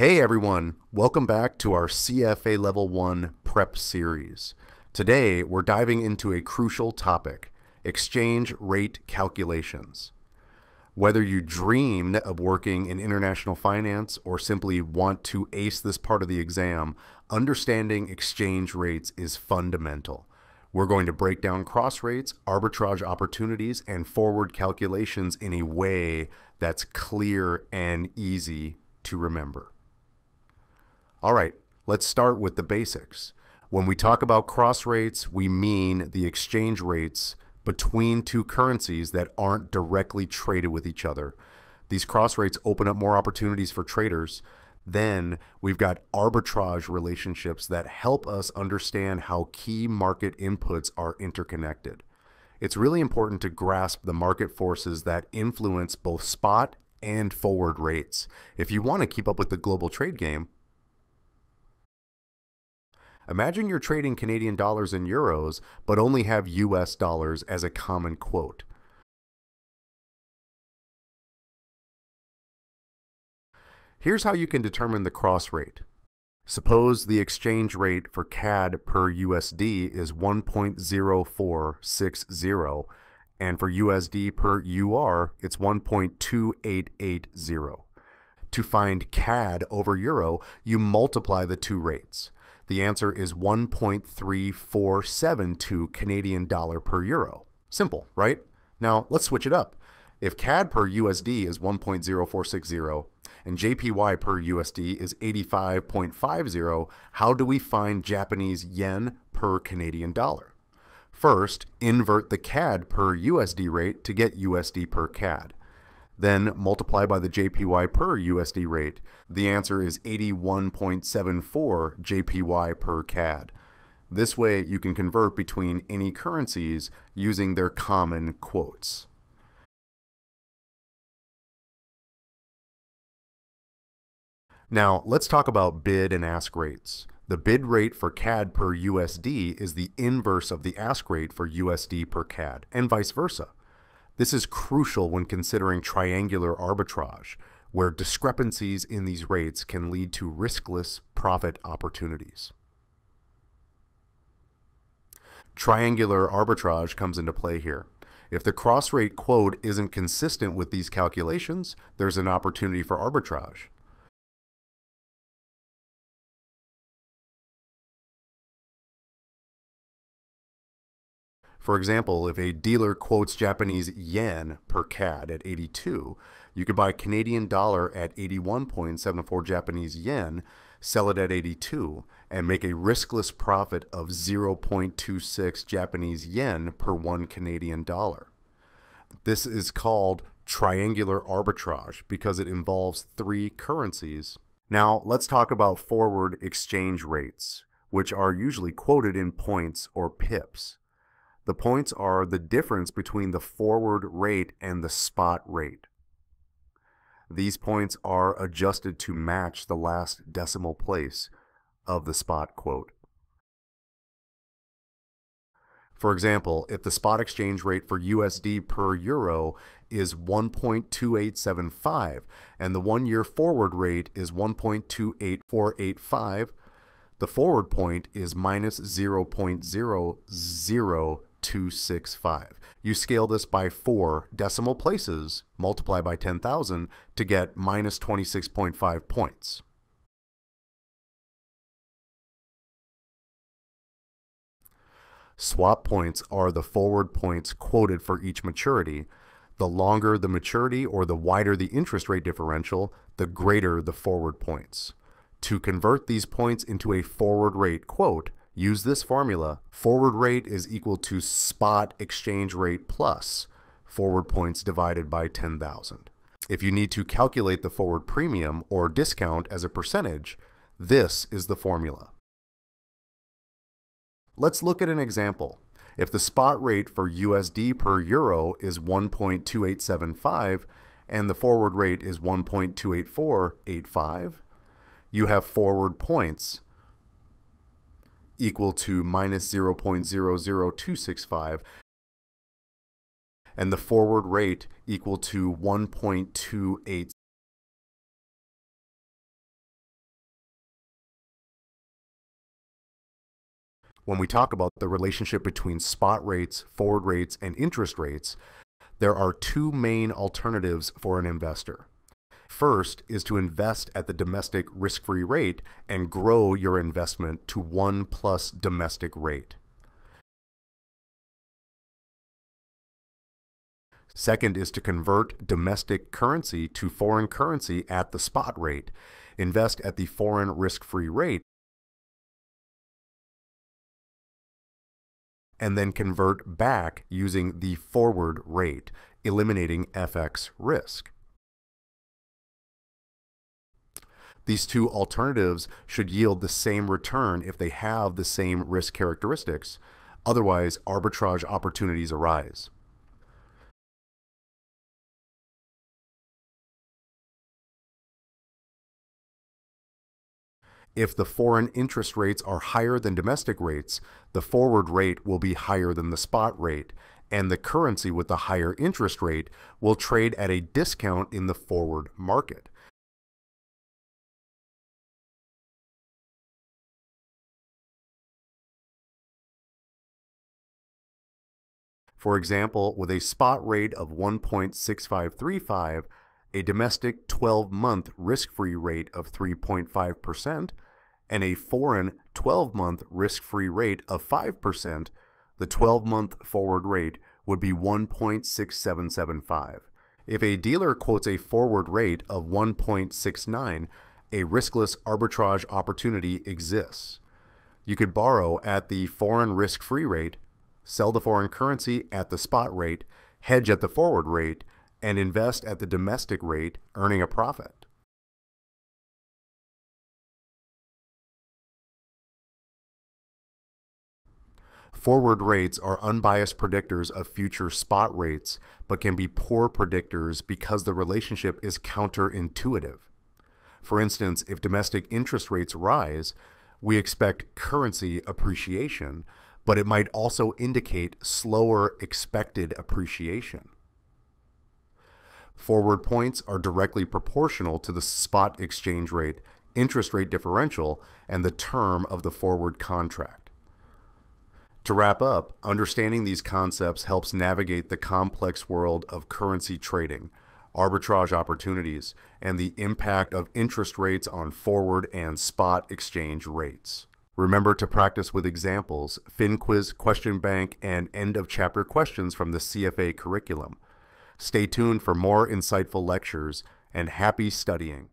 Hey everyone, welcome back to our CFA Level 1 Prep Series. Today we're diving into a crucial topic, exchange rate calculations. Whether you dreamed of working in international finance or simply want to ace this part of the exam, understanding exchange rates is fundamental. We're going to break down cross rates, arbitrage opportunities, and forward calculations in a way that's clear and easy to remember. All right, let's start with the basics. When we talk about cross rates, we mean the exchange rates between two currencies that aren't directly traded with each other. These cross rates open up more opportunities for traders. Then we've got arbitrage relationships that help us understand how key market inputs are interconnected. It's really important to grasp the market forces that influence both spot and forward rates. If you want to keep up with the global trade game, Imagine you're trading Canadian dollars and euros, but only have US dollars as a common quote. Here's how you can determine the cross rate. Suppose the exchange rate for CAD per USD is 1.0460 and for USD per UR it's 1.2880. To find CAD over Euro, you multiply the two rates. The answer is 1.3472 Canadian dollar per euro. Simple, right? Now let's switch it up. If CAD per USD is 1.0460 and JPY per USD is 85.50, how do we find Japanese yen per Canadian dollar? First, invert the CAD per USD rate to get USD per CAD. Then multiply by the JPY per USD rate. The answer is 81.74 JPY per CAD. This way you can convert between any currencies using their common quotes. Now, let's talk about bid and ask rates. The bid rate for CAD per USD is the inverse of the ask rate for USD per CAD, and vice versa. This is crucial when considering triangular arbitrage, where discrepancies in these rates can lead to riskless profit opportunities. Triangular arbitrage comes into play here. If the cross rate quote isn't consistent with these calculations, there's an opportunity for arbitrage. For example, if a dealer quotes Japanese yen per CAD at 82, you could buy Canadian dollar at 81.74 Japanese yen, sell it at 82, and make a riskless profit of 0.26 Japanese yen per one Canadian dollar. This is called triangular arbitrage because it involves three currencies. Now, let's talk about forward exchange rates, which are usually quoted in points or pips. The points are the difference between the forward rate and the spot rate. These points are adjusted to match the last decimal place of the spot quote. For example, if the spot exchange rate for USD per euro is 1.2875 and the one year forward rate is 1.28485, the forward point is minus 0.00 265. You scale this by four decimal places, multiply by 10,000 to get minus 26.5 points. Swap points are the forward points quoted for each maturity. The longer the maturity or the wider the interest rate differential, the greater the forward points. To convert these points into a forward rate quote, Use this formula. Forward rate is equal to spot exchange rate plus forward points divided by 10,000. If you need to calculate the forward premium or discount as a percentage, this is the formula. Let's look at an example. If the spot rate for USD per euro is 1.2875 and the forward rate is 1.28485, you have forward points equal to minus 0.00265 and the forward rate equal to 1.28. When we talk about the relationship between spot rates, forward rates, and interest rates, there are two main alternatives for an investor. First is to invest at the domestic risk free rate and grow your investment to 1 plus domestic rate. Second is to convert domestic currency to foreign currency at the spot rate. Invest at the foreign risk free rate and then convert back using the forward rate, eliminating FX risk. These two alternatives should yield the same return if they have the same risk characteristics. Otherwise, arbitrage opportunities arise. If the foreign interest rates are higher than domestic rates, the forward rate will be higher than the spot rate, and the currency with the higher interest rate will trade at a discount in the forward market. For example, with a spot rate of 1.6535, a domestic 12 month risk free rate of 3.5%, and a foreign 12 month risk free rate of 5%, the 12 month forward rate would be 1.6775. If a dealer quotes a forward rate of 1.69, a riskless arbitrage opportunity exists. You could borrow at the foreign risk free rate, sell the foreign currency at the spot rate, hedge at the forward rate, and invest at the domestic rate, earning a profit. Forward rates are unbiased predictors of future spot rates, but can be poor predictors because the relationship is counterintuitive. For instance, if domestic interest rates rise, we expect currency appreciation, but it might also indicate slower expected appreciation. Forward points are directly proportional to the spot exchange rate, interest rate differential, and the term of the forward contract. To wrap up, understanding these concepts helps navigate the complex world of currency trading, arbitrage opportunities, and the impact of interest rates on forward and spot exchange rates. Remember to practice with examples, FinQuiz question bank, and end of chapter questions from the CFA curriculum. Stay tuned for more insightful lectures and happy studying.